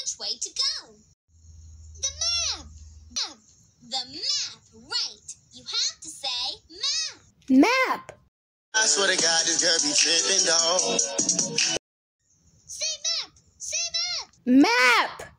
which way to go. The map. map. The map, right. You have to say map. Map. I swear to God, this girl be tripping, dog. Say map. Say map. Map.